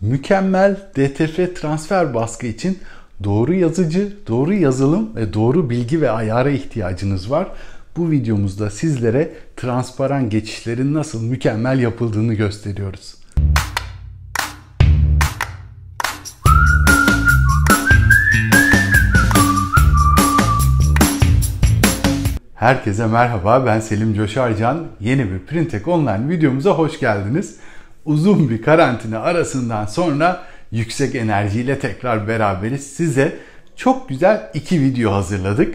Mükemmel DTF transfer baskı için doğru yazıcı, doğru yazılım ve doğru bilgi ve ayara ihtiyacınız var. Bu videomuzda sizlere transparan geçişlerin nasıl mükemmel yapıldığını gösteriyoruz. Herkese merhaba ben Selim Coşarcan. Yeni bir Printek Online videomuza hoş geldiniz. Uzun bir karantina arasından sonra yüksek enerjiyle tekrar beraberiz. Size çok güzel iki video hazırladık.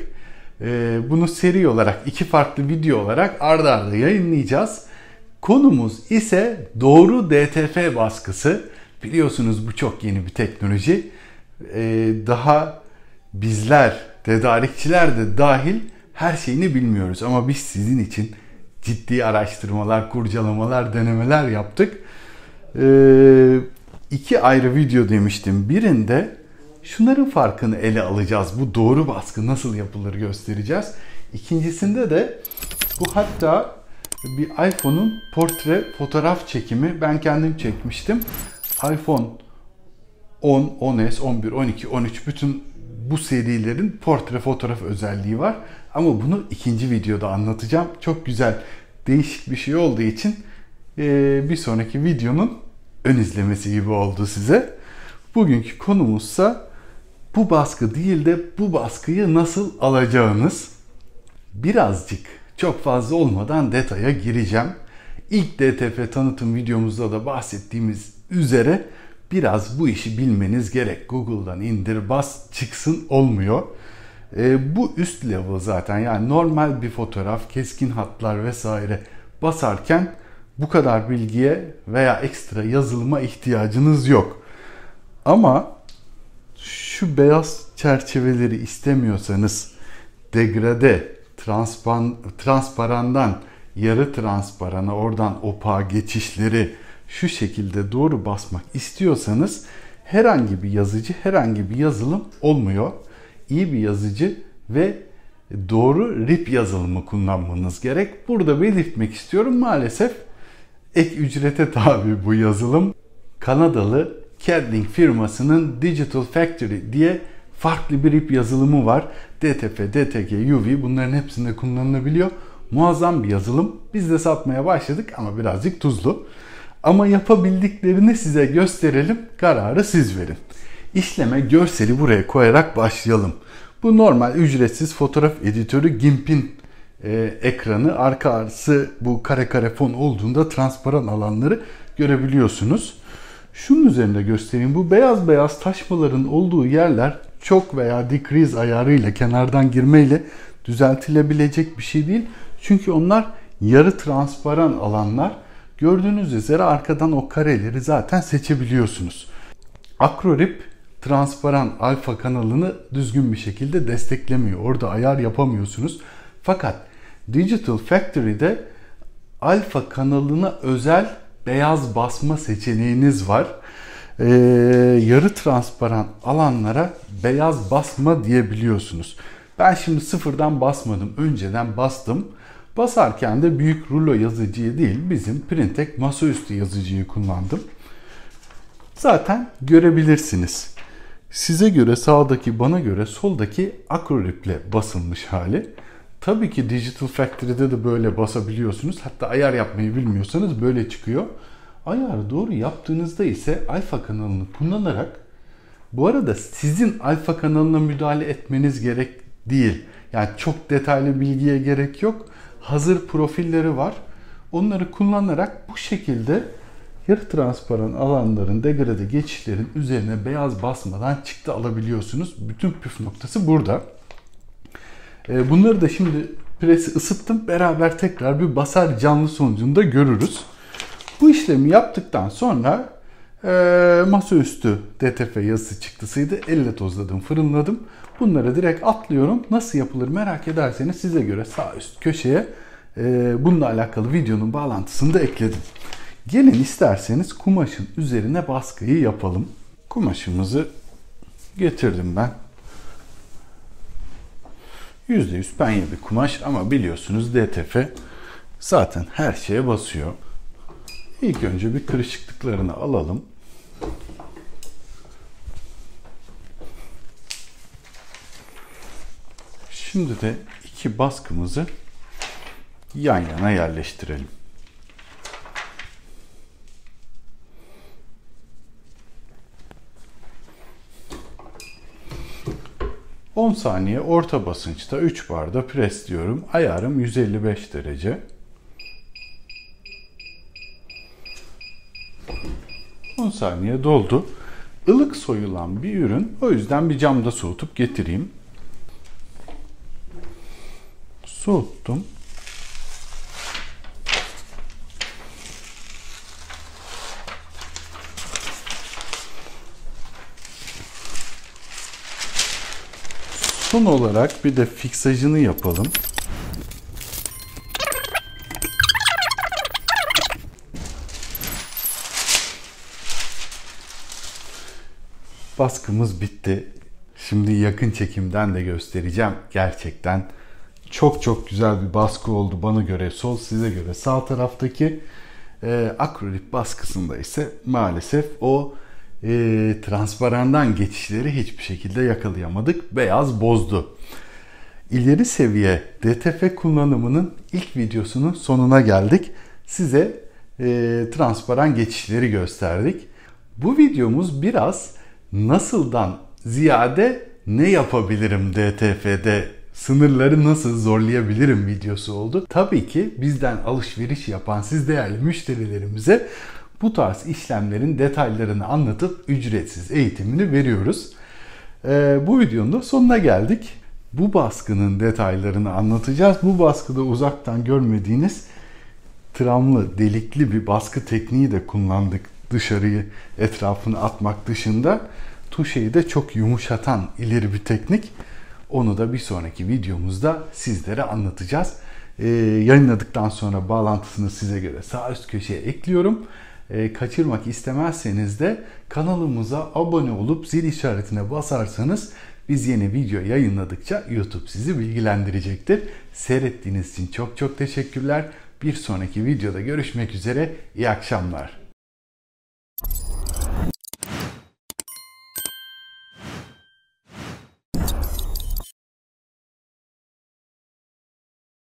Ee, bunu seri olarak iki farklı video olarak ardarda arda yayınlayacağız. Konumuz ise doğru DTF baskısı. Biliyorsunuz bu çok yeni bir teknoloji. Ee, daha bizler, tedarikçiler de dahil her şeyini bilmiyoruz ama biz sizin için ciddi araştırmalar, kurcalamalar, denemeler yaptık. Ee, iki ayrı video demiştim. Birinde şunların farkını ele alacağız. Bu doğru baskı nasıl yapılır göstereceğiz. İkincisinde de bu hatta bir iPhone'un portre fotoğraf çekimi. Ben kendim çekmiştim. iPhone 10, 10s, 11, 12, 13 bütün bu serilerin portre fotoğraf özelliği var. Ama bunu ikinci videoda anlatacağım. Çok güzel, değişik bir şey olduğu için bir sonraki videonun ön izlemesi gibi oldu size. Bugünkü konumuzsa bu baskı değil de bu baskıyı nasıl alacağınız. Birazcık çok fazla olmadan detaya gireceğim. İlk DTF tanıtım videomuzda da bahsettiğimiz üzere biraz bu işi bilmeniz gerek. Google'dan indir bas çıksın olmuyor. E, bu üst level zaten yani normal bir fotoğraf, keskin hatlar vesaire basarken bu kadar bilgiye veya ekstra yazılıma ihtiyacınız yok. Ama şu beyaz çerçeveleri istemiyorsanız degrade, transpan, transparandan yarı transparana oradan opa geçişleri şu şekilde doğru basmak istiyorsanız herhangi bir yazıcı, herhangi bir yazılım olmuyor. İyi bir yazıcı ve doğru RIP yazılımı kullanmanız gerek. Burada belirtmek istiyorum maalesef ek ücrete tabi bu yazılım. Kanadalı Cadling firmasının Digital Factory diye farklı bir RIP yazılımı var. DTF, DTG, UV bunların hepsinde kullanılabiliyor. Muazzam bir yazılım. Biz de satmaya başladık ama birazcık tuzlu. Ama yapabildiklerini size gösterelim. Kararı siz verin. İşleme görseli buraya koyarak başlayalım. Bu normal ücretsiz fotoğraf editörü GIMP'in e, ekranı arka arası bu kare kare fon olduğunda transparan alanları görebiliyorsunuz. Şunun üzerinde göstereyim. Bu beyaz beyaz taşmaların olduğu yerler çok veya decrease ayarıyla kenardan girmeyle düzeltilebilecek bir şey değil. Çünkü onlar yarı transparan alanlar. Gördüğünüz üzere arkadan o kareleri zaten seçebiliyorsunuz. AcroRip transparan alfa kanalını düzgün bir şekilde desteklemiyor. Orada ayar yapamıyorsunuz. Fakat Digital Factory'de alfa kanalına özel beyaz basma seçeneğiniz var. Ee, yarı transparan alanlara beyaz basma diyebiliyorsunuz. Ben şimdi sıfırdan basmadım. Önceden bastım. Basarken de büyük rulo yazıcıyı değil bizim Printek masaüstü yazıcıyı kullandım. Zaten görebilirsiniz. Size göre sağdaki bana göre soldaki AcroRip'le basılmış hali. Tabii ki Digital Factory'de de böyle basabiliyorsunuz. Hatta ayar yapmayı bilmiyorsanız böyle çıkıyor. Ayarı doğru yaptığınızda ise alfa kanalını kullanarak bu arada sizin alfa kanalına müdahale etmeniz gerek değil. Yani çok detaylı bilgiye gerek yok. Hazır profilleri var. Onları kullanarak bu şekilde yarı transparan alanların, degrade geçişlerin üzerine beyaz basmadan çıktı alabiliyorsunuz. Bütün püf noktası burada. Ee, bunları da şimdi presi ısıttım. Beraber tekrar bir basar canlı sonucunda görürüz. Bu işlemi yaptıktan sonra e, masaüstü DTF yazısı çıktısıydı. Elle tozladım, fırınladım. Bunları direkt atlıyorum. Nasıl yapılır merak ederseniz size göre sağ üst köşeye e, bununla alakalı videonun bağlantısını da ekledim. Gelin isterseniz kumaşın üzerine baskıyı yapalım. Kumaşımızı getirdim ben. %100 penye bir kumaş ama biliyorsunuz DTF zaten her şeye basıyor. İlk önce bir kırışıklıklarını alalım. Şimdi de iki baskımızı yan yana yerleştirelim. 10 saniye orta basınçta 3 barda pres diyorum. Ayarım 155 derece. 10 saniye doldu. Ilık soyulan bir ürün. O yüzden bir camda soğutup getireyim. Soğuttum. Son olarak bir de fiksajını yapalım. Baskımız bitti. Şimdi yakın çekimden de göstereceğim. Gerçekten çok çok güzel bir baskı oldu bana göre sol size göre sağ taraftaki e, akrilik baskısında ise maalesef o e, transparandan geçişleri hiçbir şekilde yakalayamadık. Beyaz bozdu. İleri seviye DTF kullanımının ilk videosunun sonuna geldik. Size e, transparan geçişleri gösterdik. Bu videomuz biraz nasıldan ziyade ne yapabilirim DTF'de sınırları nasıl zorlayabilirim videosu oldu. Tabii ki bizden alışveriş yapan siz değerli müşterilerimize bu tarz işlemlerin detaylarını anlatıp ücretsiz eğitimini veriyoruz. Ee, bu videonun da sonuna geldik. Bu baskının detaylarını anlatacağız. Bu baskıda uzaktan görmediğiniz tramlı, delikli bir baskı tekniği de kullandık dışarıyı etrafını atmak dışında. Tuşeyi de çok yumuşatan ileri bir teknik. Onu da bir sonraki videomuzda sizlere anlatacağız. Ee, yayınladıktan sonra bağlantısını size göre sağ üst köşeye ekliyorum. Ee, kaçırmak istemezseniz de kanalımıza abone olup zil işaretine basarsanız biz yeni video yayınladıkça YouTube sizi bilgilendirecektir. Seyrettiğiniz için çok çok teşekkürler. Bir sonraki videoda görüşmek üzere. İyi akşamlar.